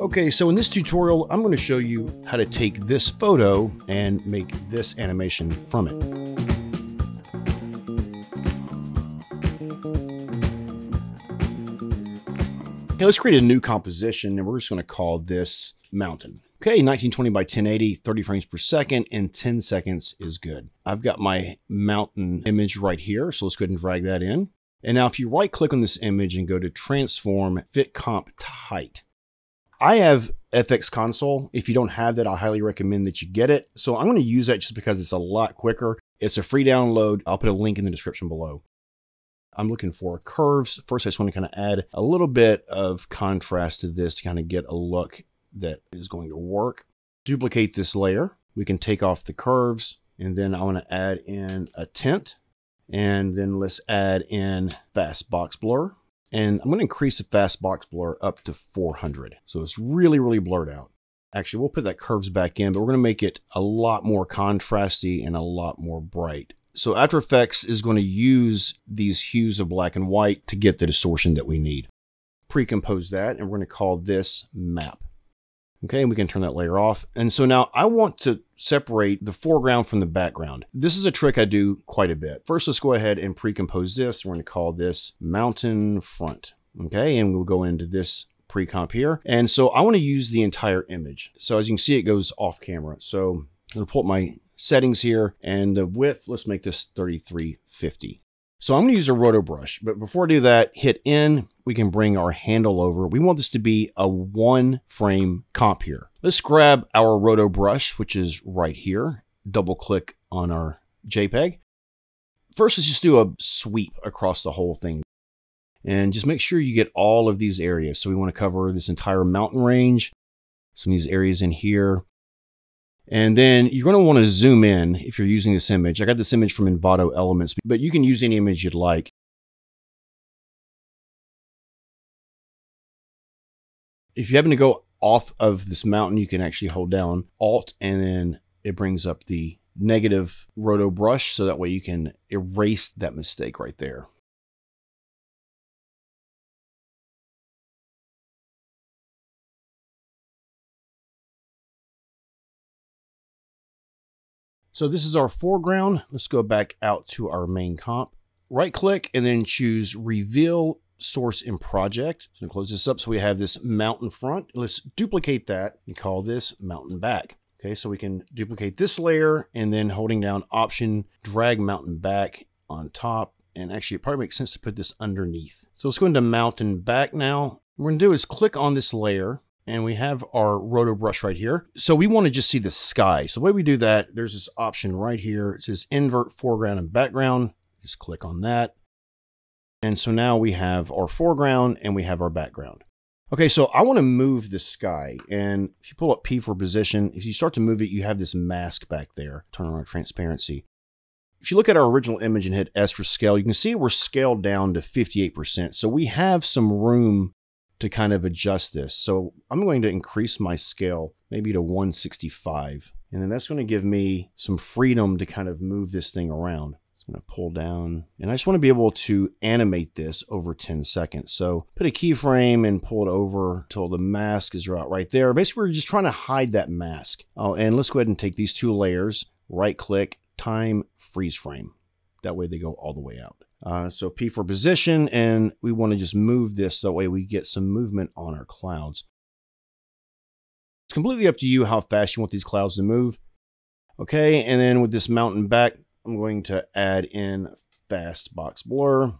Okay, so in this tutorial, I'm going to show you how to take this photo and make this animation from it. Okay, let's create a new composition and we're just going to call this mountain. Okay, 1920 by 1080, 30 frames per second, and 10 seconds is good. I've got my mountain image right here, so let's go ahead and drag that in. And now if you right click on this image and go to transform fit comp to height, I have FX console. If you don't have that, I highly recommend that you get it. So I'm going to use that just because it's a lot quicker. It's a free download. I'll put a link in the description below. I'm looking for curves. First, I just want to kind of add a little bit of contrast to this to kind of get a look that is going to work. Duplicate this layer. We can take off the curves and then I want to add in a tint and then let's add in fast box blur. And I'm going to increase the fast box blur up to 400. So it's really, really blurred out. Actually, we'll put that curves back in, but we're going to make it a lot more contrasty and a lot more bright. So After Effects is going to use these hues of black and white to get the distortion that we need. Pre-compose that, and we're going to call this map. Okay, and we can turn that layer off. And so now I want to separate the foreground from the background. This is a trick I do quite a bit. First, let's go ahead and pre-compose this. We're going to call this mountain front. Okay, and we'll go into this pre-comp here. And so I want to use the entire image. So as you can see, it goes off camera. So I'm to pull up my settings here and the width, let's make this 3350. So I'm going to use a roto brush, but before I do that, hit N. We can bring our handle over. We want this to be a one frame comp here. Let's grab our roto brush, which is right here. Double click on our JPEG. First, let's just do a sweep across the whole thing. And just make sure you get all of these areas. So we want to cover this entire mountain range, some of these areas in here, and then you're going to want to zoom in if you're using this image. I got this image from Envato Elements, but you can use any image you'd like. If you happen to go off of this mountain, you can actually hold down Alt and then it brings up the negative roto brush so that way you can erase that mistake right there. So this is our foreground. Let's go back out to our main comp. Right click and then choose reveal source in project. So close this up so we have this mountain front. Let's duplicate that and call this mountain back. Okay, so we can duplicate this layer and then holding down option, drag mountain back on top. And actually it probably makes sense to put this underneath. So let's go into mountain back now. What we're gonna do is click on this layer and we have our roto brush right here. So we want to just see the sky. So the way we do that, there's this option right here. It says invert foreground and background. Just click on that. And so now we have our foreground and we have our background. Okay, so I want to move the sky. And if you pull up P for position, if you start to move it, you have this mask back there. Turn on our transparency. If you look at our original image and hit S for scale, you can see we're scaled down to 58%. So we have some room to kind of adjust this. So I'm going to increase my scale maybe to 165. And then that's going to give me some freedom to kind of move this thing around. I'm going to pull down and I just want to be able to animate this over 10 seconds. So put a keyframe and pull it over till the mask is right, right there. Basically, we're just trying to hide that mask. Oh, and let's go ahead and take these two layers, right click, time, freeze frame. That way they go all the way out. Uh, so P for position, and we want to just move this that way we get some movement on our clouds. It's completely up to you how fast you want these clouds to move. Okay, and then with this mountain back, I'm going to add in fast box blur,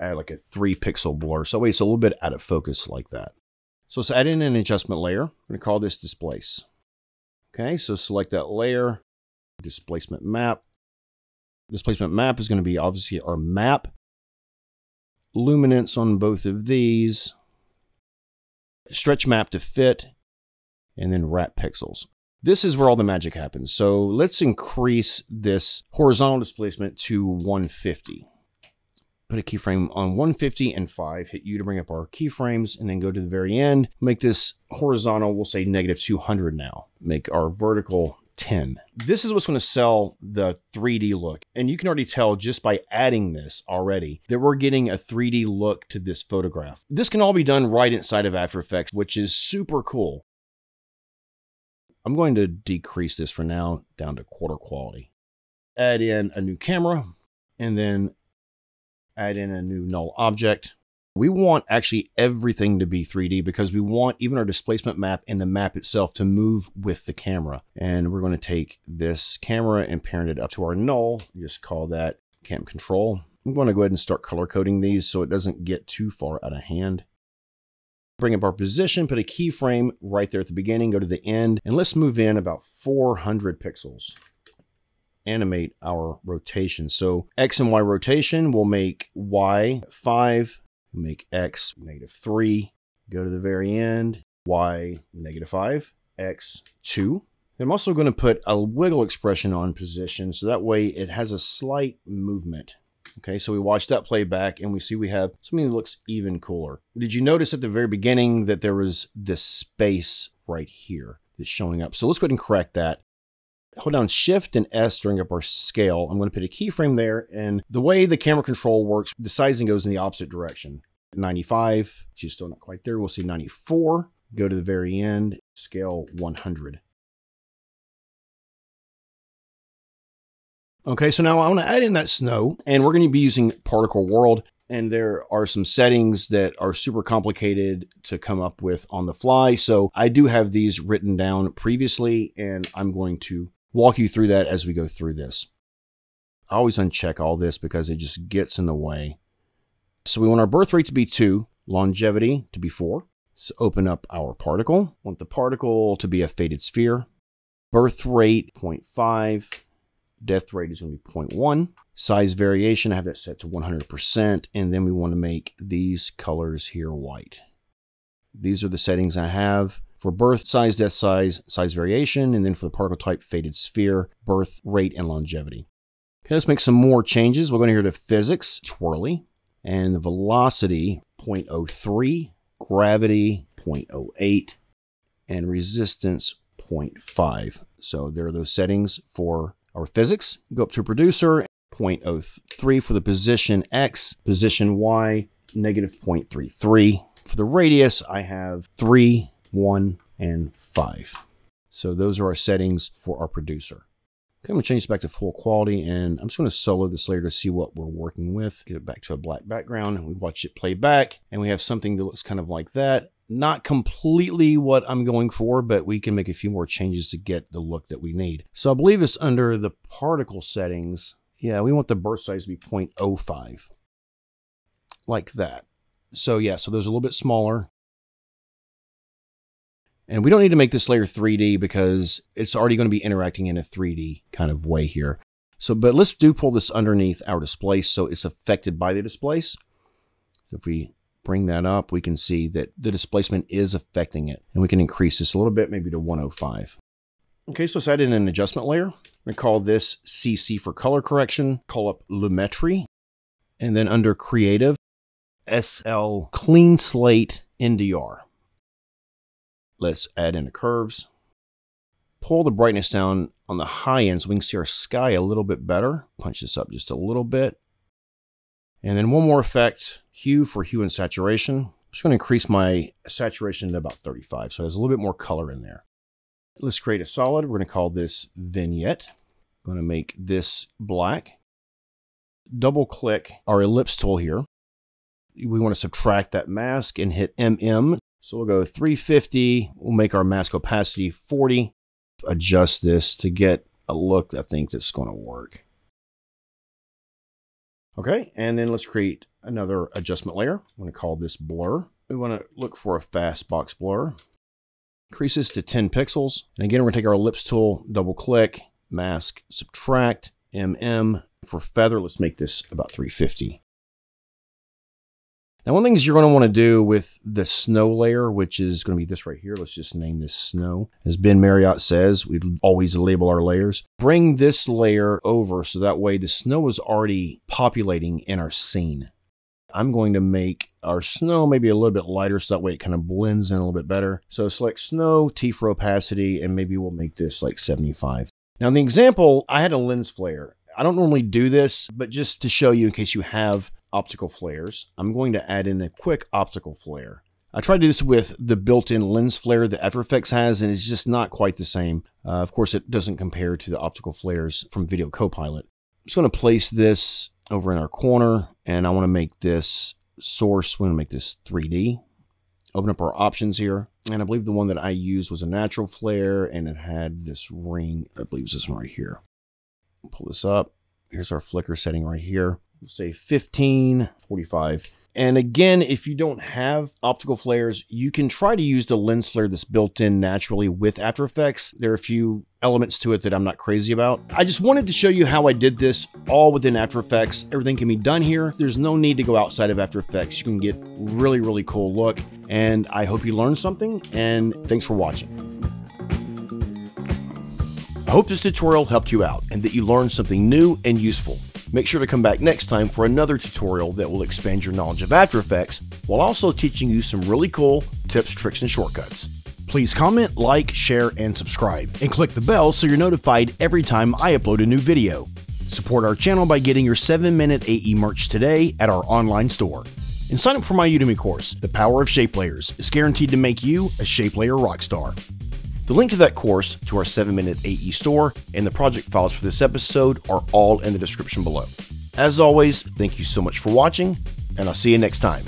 add like a three pixel blur. So it's a little bit out of focus like that. So let's add in an adjustment layer. I'm going to call this displace. Okay, so select that layer, displacement map, Displacement map is going to be obviously our map. Luminance on both of these. Stretch map to fit. And then wrap pixels. This is where all the magic happens. So let's increase this horizontal displacement to 150. Put a keyframe on 150 and 5. Hit U to bring up our keyframes and then go to the very end. Make this horizontal, we'll say negative 200 now. Make our vertical 10. This is what's going to sell the 3D look. And you can already tell just by adding this already that we're getting a 3D look to this photograph. This can all be done right inside of After Effects, which is super cool. I'm going to decrease this for now down to quarter quality. Add in a new camera and then add in a new null object. We want actually everything to be 3D because we want even our displacement map and the map itself to move with the camera. And we're going to take this camera and parent it up to our null. Just call that cam control. I'm going to go ahead and start color coding these so it doesn't get too far out of hand. Bring up our position, put a keyframe right there at the beginning, go to the end, and let's move in about 400 pixels animate our rotation. So X and Y rotation will make Y 5, make X negative 3, go to the very end, Y negative 5, X 2. I'm also going to put a wiggle expression on position so that way it has a slight movement. Okay, so we watch that play back and we see we have something that looks even cooler. Did you notice at the very beginning that there was this space right here that's showing up? So let's go ahead and correct that hold down shift and S during up our scale. I'm going to put a keyframe there. And the way the camera control works, the sizing goes in the opposite direction. 95, she's still not quite there. We'll see 94. Go to the very end, scale 100. Okay, so now I want to add in that snow, and we're going to be using Particle World. And there are some settings that are super complicated to come up with on the fly. So I do have these written down previously, and I'm going to walk you through that as we go through this. I always uncheck all this because it just gets in the way. So we want our birth rate to be 2, longevity to be 4. So open up our particle. Want the particle to be a faded sphere. Birth rate 0.5. Death rate is going to be 0.1. Size variation, I have that set to 100%. And then we want to make these colors here white. These are the settings I have for birth size, death size, size variation, and then for the particle type, faded sphere, birth rate, and longevity. Okay, let's make some more changes. We're going to here to physics, twirly, and the velocity, 0.03, gravity, 0.08, and resistance, 0.5. So there are those settings for our physics. Go up to producer, 0.03 for the position X, position Y, negative 0.33. For the radius, I have 3, 1, and 5. So those are our settings for our producer. Okay, I'm to change this back to full quality, and I'm just going to solo this layer to see what we're working with. Get it back to a black background, and we watch it play back, and we have something that looks kind of like that. Not completely what I'm going for, but we can make a few more changes to get the look that we need. So I believe it's under the particle settings. Yeah, we want the birth size to be 0.05, like that. So yeah, so those are a little bit smaller. And we don't need to make this layer 3D because it's already going to be interacting in a 3D kind of way here. So, but let's do pull this underneath our displace so it's affected by the displace. So if we bring that up, we can see that the displacement is affecting it. And we can increase this a little bit, maybe to 105. Okay, so let's add in an adjustment layer. To call this CC for color correction. Call up Lumetri. And then under Creative, SL Clean Slate NDR. Let's add in the curves. Pull the brightness down on the high end so we can see our sky a little bit better. Punch this up just a little bit. And then one more effect, hue for hue and saturation. I'm just going to increase my saturation to about 35, so there's a little bit more color in there. Let's create a solid. We're going to call this vignette. I'm going to make this black. Double click our ellipse tool here. We want to subtract that mask and hit MM so we'll go 350. We'll make our mask opacity 40. Adjust this to get a look I think that's going to work. Okay, and then let's create another adjustment layer. I'm going to call this blur. We want to look for a fast box blur. Increase this to 10 pixels. And again, we're going to take our ellipse tool, double click, mask, subtract, MM. For feather, let's make this about 350. Now, one thing is you're going to want to do with the snow layer, which is going to be this right here. Let's just name this snow. As Ben Marriott says, we always label our layers. Bring this layer over so that way the snow is already populating in our scene. I'm going to make our snow maybe a little bit lighter so that way it kind of blends in a little bit better. So select snow, T for opacity, and maybe we'll make this like 75. Now in the example, I had a lens flare. I don't normally do this, but just to show you in case you have optical flares, I'm going to add in a quick optical flare. I tried to do this with the built-in lens flare that After Effects has, and it's just not quite the same. Uh, of course, it doesn't compare to the optical flares from Video Copilot. I'm just going to place this over in our corner, and I want to make this source. We want to make this 3D. Open up our options here, and I believe the one that I used was a natural flare, and it had this ring. I believe it's this one right here. Pull this up. Here's our flicker setting right here. Say 15, 45. And again, if you don't have optical flares, you can try to use the lens flare that's built in naturally with After Effects. There are a few elements to it that I'm not crazy about. I just wanted to show you how I did this all within After Effects. Everything can be done here. There's no need to go outside of After Effects. You can get really, really cool look. And I hope you learned something and thanks for watching. I hope this tutorial helped you out and that you learned something new and useful. Make sure to come back next time for another tutorial that will expand your knowledge of After Effects while also teaching you some really cool tips, tricks, and shortcuts. Please comment, like, share, and subscribe, and click the bell so you're notified every time I upload a new video. Support our channel by getting your 7-Minute AE merch today at our online store. And sign up for my Udemy course, The Power of Shape Layers, is guaranteed to make you a shape layer rockstar. The link to that course, to our 7 Minute AE store, and the project files for this episode are all in the description below. As always, thank you so much for watching, and I'll see you next time.